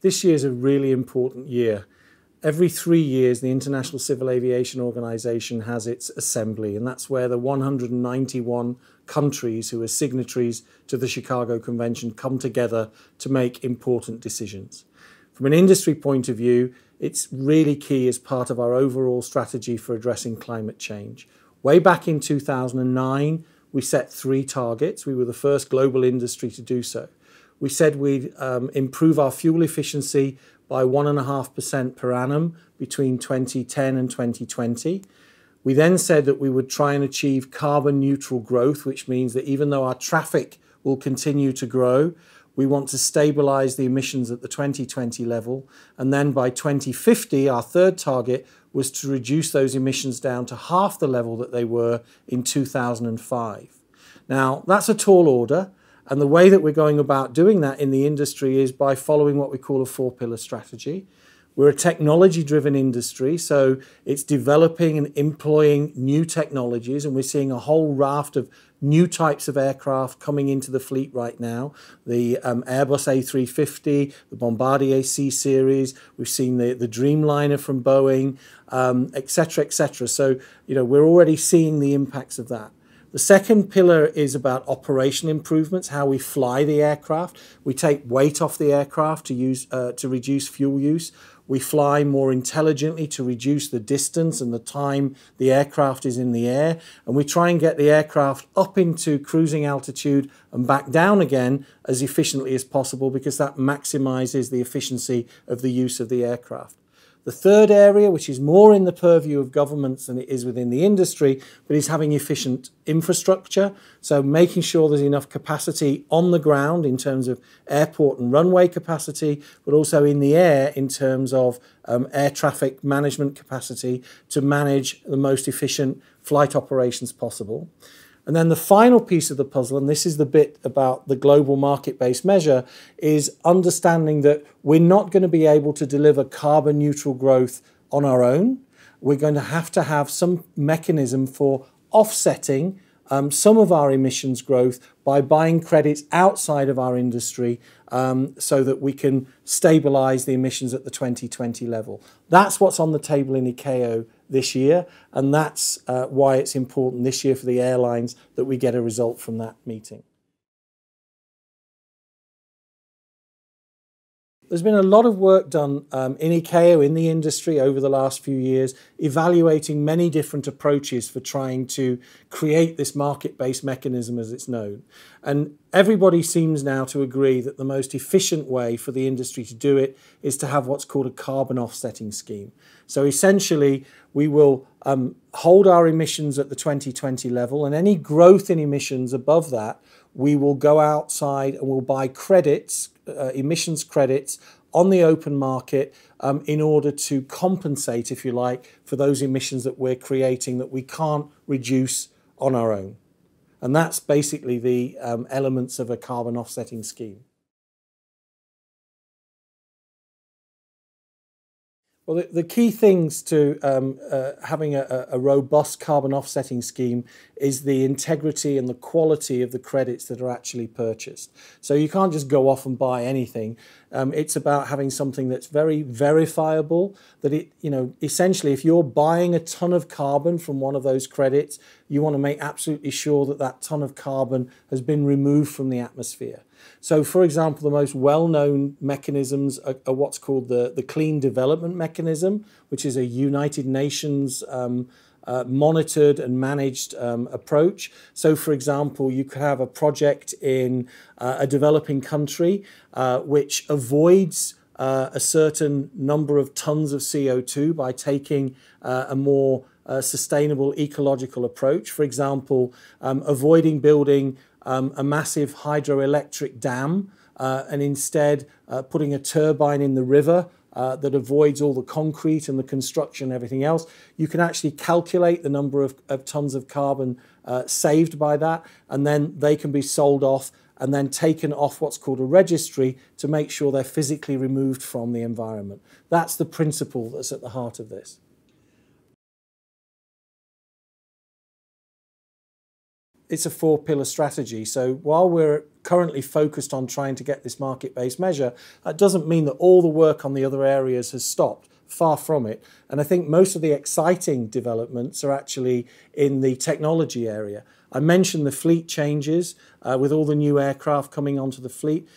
this year is a really important year. Every three years, the International Civil Aviation Organization has its assembly, and that's where the 191 countries who are signatories to the Chicago Convention come together to make important decisions. From an industry point of view, it's really key as part of our overall strategy for addressing climate change. Way back in 2009, we set three targets. We were the first global industry to do so. We said we'd um, improve our fuel efficiency by 1.5% per annum between 2010 and 2020. We then said that we would try and achieve carbon neutral growth, which means that even though our traffic will continue to grow, we want to stabilize the emissions at the 2020 level. And then by 2050, our third target was to reduce those emissions down to half the level that they were in 2005. Now, that's a tall order. And the way that we're going about doing that in the industry is by following what we call a four pillar strategy. We're a technology driven industry, so it's developing and employing new technologies, and we're seeing a whole raft of new types of aircraft coming into the fleet right now. The um, Airbus A350, the Bombardier C series, we've seen the, the Dreamliner from Boeing, etc., um, etc. Et so, you know, we're already seeing the impacts of that. The second pillar is about operation improvements, how we fly the aircraft. We take weight off the aircraft to use uh, to reduce fuel use. We fly more intelligently to reduce the distance and the time the aircraft is in the air. And we try and get the aircraft up into cruising altitude and back down again as efficiently as possible because that maximizes the efficiency of the use of the aircraft. The third area, which is more in the purview of governments than it is within the industry, but is having efficient infrastructure. So making sure there's enough capacity on the ground in terms of airport and runway capacity, but also in the air in terms of um, air traffic management capacity to manage the most efficient flight operations possible. And then the final piece of the puzzle, and this is the bit about the global market based measure, is understanding that we're not going to be able to deliver carbon neutral growth on our own. We're going to have to have some mechanism for offsetting um, some of our emissions growth by buying credits outside of our industry um, so that we can stabilize the emissions at the 2020 level. That's what's on the table in ICAO this year, and that's uh, why it's important this year for the airlines that we get a result from that meeting. There's been a lot of work done um, in ICAO, in the industry over the last few years, evaluating many different approaches for trying to create this market-based mechanism as it's known. And everybody seems now to agree that the most efficient way for the industry to do it is to have what's called a carbon offsetting scheme. So essentially, we will um, hold our emissions at the 2020 level, and any growth in emissions above that, we will go outside and we'll buy credits, uh, emissions credits on the open market um, in order to compensate, if you like, for those emissions that we're creating that we can't reduce on our own. And that's basically the um, elements of a carbon offsetting scheme. Well, the, the, key things to um, uh, having a, a, robust carbon offsetting scheme is the integrity and the quality of the credits that are actually purchased. So you can't just go off and buy anything. Um, it's about having something that's very verifiable. That it, you know, essentially, if you're buying a ton of carbon from one of those credits, you want to make absolutely sure that that ton of carbon has been removed from the atmosphere. So, for example, the most well-known mechanisms are, are, what's called the, the Clean Development Mechanism, which is a United Nations um, uh, monitored and managed um, approach. So, for example, you could have a project in uh, a developing country uh, which avoids uh, a certain number of tons of CO2 by taking uh, a more sustainable ecological approach. For example, um, avoiding building um, a massive hydroelectric dam and instead putting a turbine in the river uh, that avoids all the concrete and the construction and everything else. You can actually calculate the number of, of tons of carbon uh, saved by that, and then they can be sold off and then taken off what's called a registry to make sure they're physically removed from the environment. That's the principle that's at the heart of this. It's a four pillar strategy. So while we're currently focused on trying to get this market based measure, that doesn't mean that all the work on the other areas has stopped. Far from it. And I think most of the exciting developments are actually in the technology area. I mentioned the fleet changes uh, with all the new aircraft coming onto the fleet.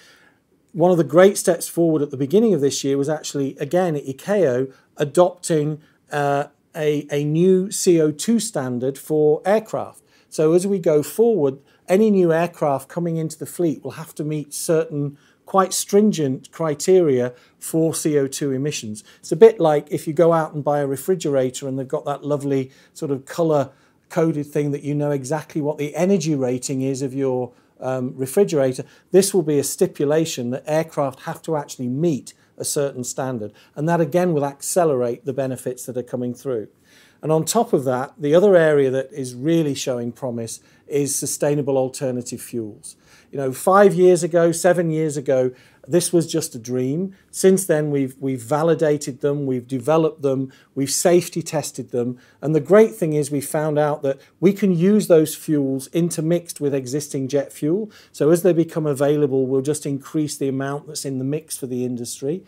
One of the great steps forward at the beginning of this year was actually, again, ICAO adopting uh, a, a new CO2 standard for aircraft. So as we go forward, any new aircraft coming into the fleet will have to meet certain quite stringent criteria for CO2 emissions. It's a bit like if you go out and buy a refrigerator and they've got that lovely sort of color coded thing that you know exactly what the energy rating is of your um, refrigerator. This will be a stipulation that aircraft have to actually meet a certain standard. And that again will accelerate the benefits that are coming through. And on top of that, the other area that is really showing promise is sustainable alternative fuels. You know, five years ago, seven years ago, this was just a dream. Since then, we've, we've validated them, we've developed them, we've safety tested them. And the great thing is we found out that we can use those fuels intermixed with existing jet fuel. So as they become available, we'll just increase the amount that's in the mix for the industry.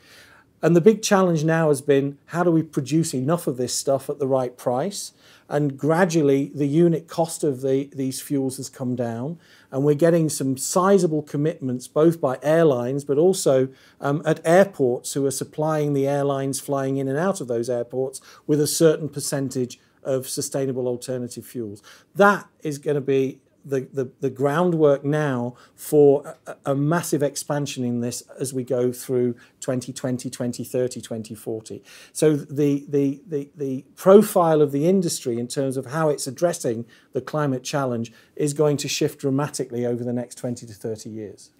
And the big challenge now has been how do we produce enough of this stuff at the right price? And gradually, the unit cost of the, these fuels has come down, and we're getting some sizable commitments both by airlines but also um, at airports who are supplying the airlines flying in and out of those airports with a certain percentage of sustainable alternative fuels. That is going to be the, the, the groundwork now for a, a, massive expansion in this as we go through 2020, 2030, 2040. So the, the, the, the profile of the industry in terms of how it's addressing the climate challenge is going to shift dramatically over the next 20 to 30 years.